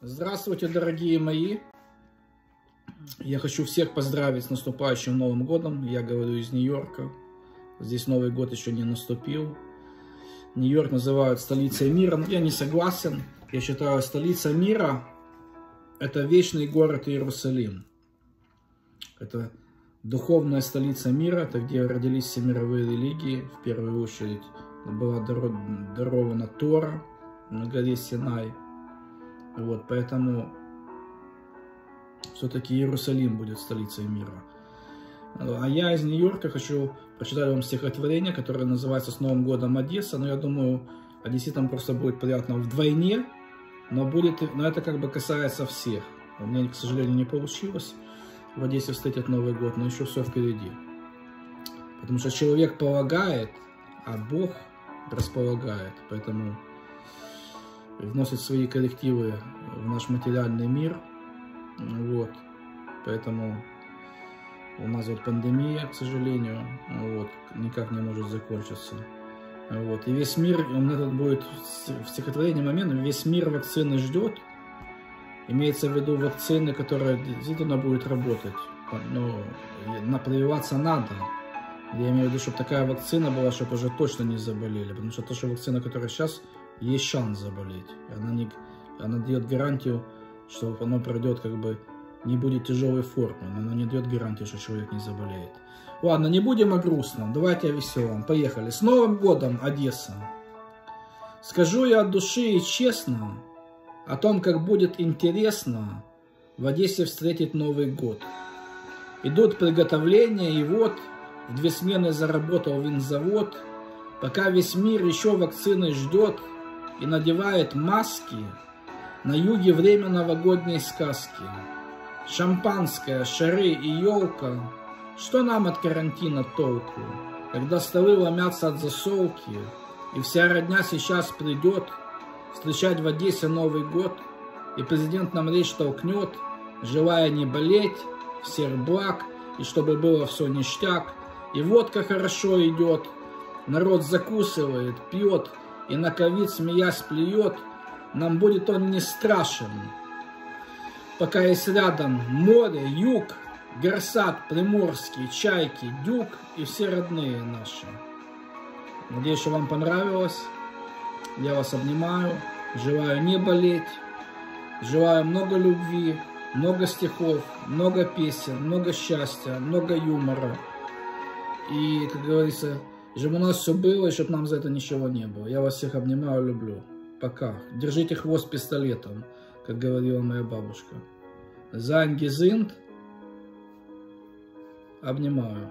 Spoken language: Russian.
Здравствуйте, дорогие мои! Я хочу всех поздравить с наступающим Новым Годом. Я говорю из Нью-Йорка. Здесь Новый год еще не наступил. Нью-Йорк называют столицей мира. Но я не согласен. Я считаю, столица мира – это вечный город Иерусалим. Это духовная столица мира. Это где родились все мировые религии. В первую очередь была дарована Тора на горе Синай. Вот, поэтому все-таки Иерусалим будет столицей мира. А я из Нью-Йорка хочу прочитать вам стихотворение, которое называется «С Новым годом Одесса». Но я думаю, одесситам просто будет приятно вдвойне, но, будет, но это как бы касается всех. У меня, к сожалению, не получилось в Одессе встретить Новый год, но еще все впереди. Потому что человек полагает, а Бог располагает. Поэтому вносит свои коррективы в наш материальный мир. Вот. Поэтому у нас вот пандемия, к сожалению, вот, никак не может закончиться. Вот. И весь мир, у меня тут будет в стихотворении момент, весь мир вакцины ждет. Имеется в виду вакцины, которая действительно будет работать. Но прививаться надо. Я имею в виду, чтобы такая вакцина была, чтобы уже точно не заболели. Потому что та что вакцина, которая сейчас есть шанс заболеть. Она, не, она дает гарантию, что оно пройдет как бы не будет тяжелой формы, но она не дает гарантии, что человек не заболеет. Ладно, не будем о грустном, давайте о веселом. Поехали. С Новым годом, Одесса! Скажу я от души и честно о том, как будет интересно в Одессе встретить Новый год. Идут приготовления, и вот в две смены заработал винзавод. Пока весь мир еще вакцины ждет, и надевает маски, на юге время новогодней сказки. Шампанское, шары и елка, что нам от карантина толку, когда столы ломятся от засолки, и вся родня сейчас придет встречать в Одессе Новый год, и президент нам речь толкнет, желая не болеть, всех благ, и чтобы было все ништяк, и водка хорошо идет, народ закусывает, пьет, и на ковид смеясь плюет, нам будет он не страшен. Пока есть рядом море, юг, Горсат, Приморский, Чайки, Дюк и все родные наши. Надеюсь, что вам понравилось. Я вас обнимаю. Желаю не болеть. Желаю много любви, много стихов, много песен, много счастья, много юмора. И, как говорится, чтобы у нас все было, и чтобы нам за это ничего не было. Я вас всех обнимаю, люблю. Пока. Держите хвост пистолетом, как говорила моя бабушка. Зангизинт. Обнимаю.